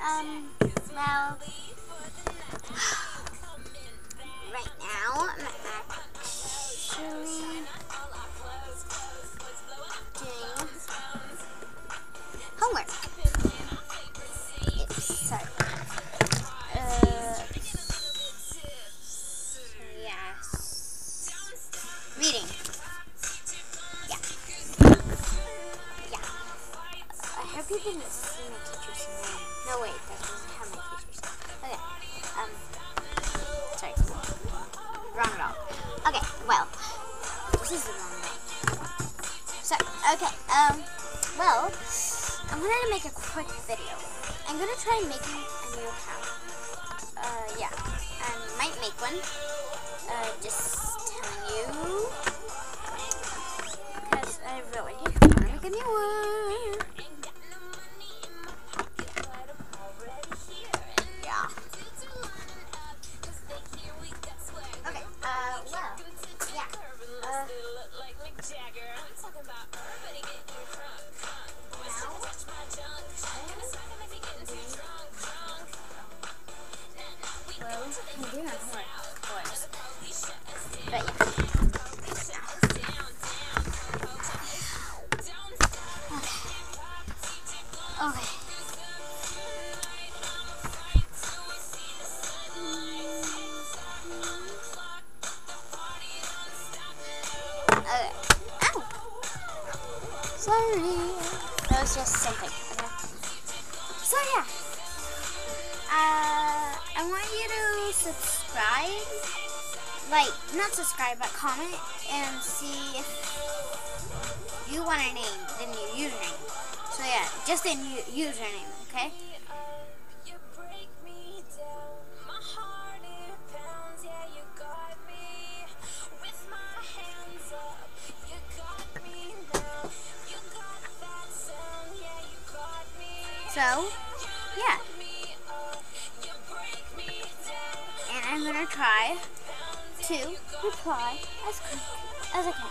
Um, well, right now I'm actually doing homework. Teacher's name. No, wait, that doesn't have my teacher's name. Okay. Um, sorry. Wrong at all. Okay, well, this is the wrong way. So, okay, um, well, I wanted to make a quick video. I'm gonna try making a new account. Uh, yeah, I might make one. Uh, just telling you. Because I really want to make a new one. Course. But yeah. Okay. Okay. Ow! Oh. Sorry. That was just something. Subscribe. Like, not subscribe, but comment and see if you want a name, the new username. So yeah, just a new username, okay? So, yeah. Try to reply as quick as I can.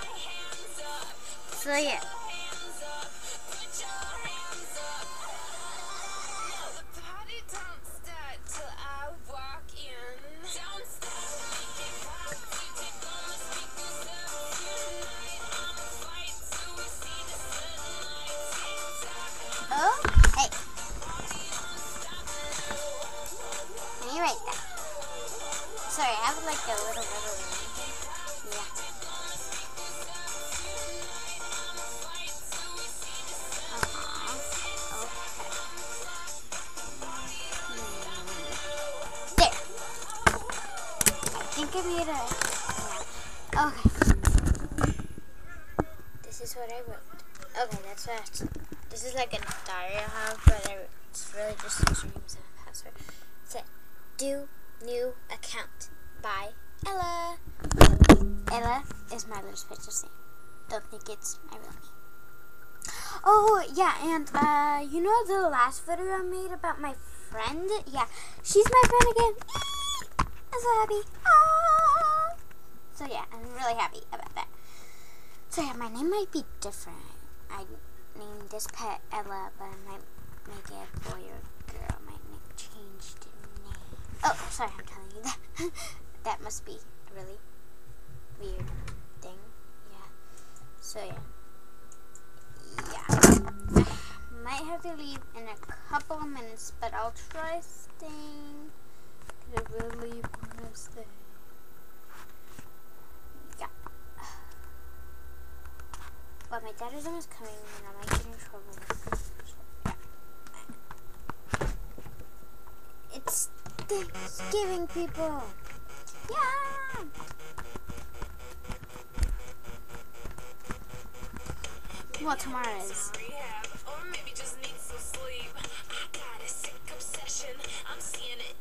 So yeah. Okay. This is what I wrote. Okay, that's what. This is like a diary I have, but I, it's really just usernames and password. It said, do new account by Ella. Ella is my little special name. Don't think it's my real name. Oh, yeah, and, uh, you know the last video I made about my friend? Yeah, she's my friend again. I'm so happy. Ah. So, yeah, I'm really happy about that. So, yeah, my name might be different. I named this pet Ella, but I might make it a boy or girl. I might make change the name. Oh, sorry, I'm telling you that. that must be a really weird thing. Yeah. So yeah. Yeah. I might have to leave in a couple of minutes, but I'll try staying. I really want to stay. Yeah. But my dad is almost coming and I might get in trouble. It's Thanksgiving, people. Yeah. Well, tomorrow is. or maybe just need some sleep. I got a sick obsession. I'm seeing it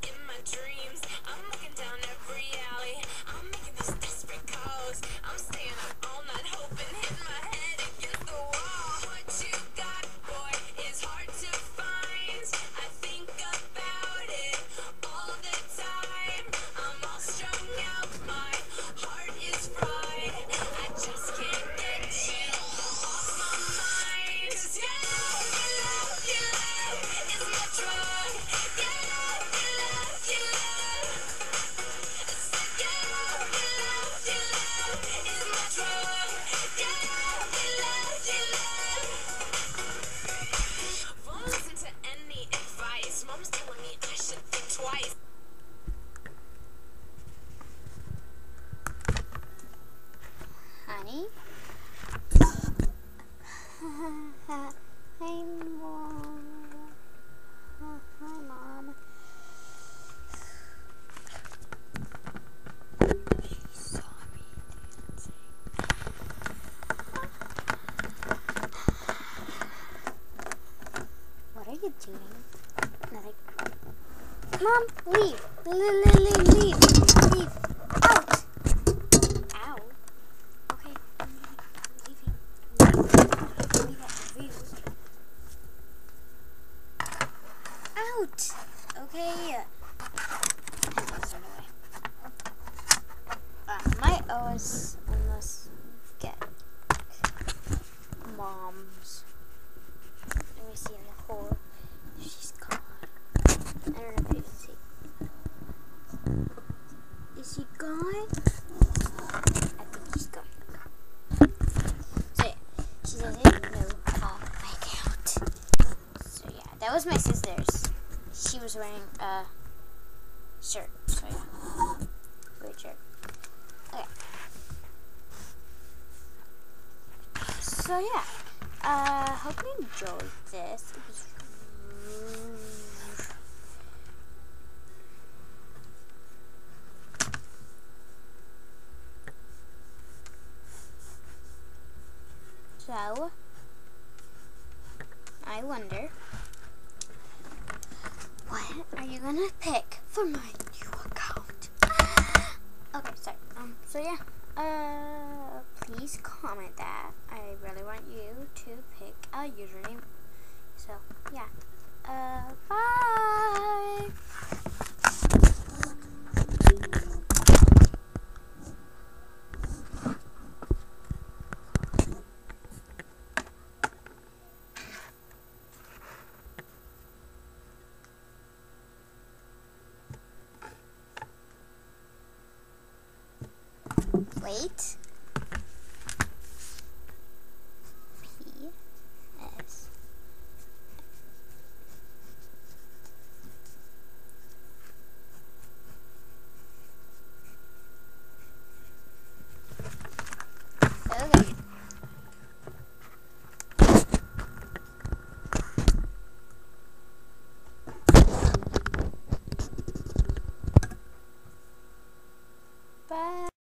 Nothing. Mom, leave. Leave, leave, leave, leave. Out. Ow. Okay, I'm leaving. I'm leaving. Out. Okay. Uh, my OS unless get mom's. Let me see in the hole. She's gone. I don't know if you can see. Is she gone? I think she's gone. So yeah, she doesn't know about my account. So yeah, that was my sister's. She was wearing a shirt. So yeah, weird shirt. Okay. So yeah, uh, hope you enjoyed this. It was So, I wonder, what are you gonna pick for my new account? okay, sorry. Um, so yeah, uh, please comment that. I really want you to pick a username. So, yeah. Uh, Wait.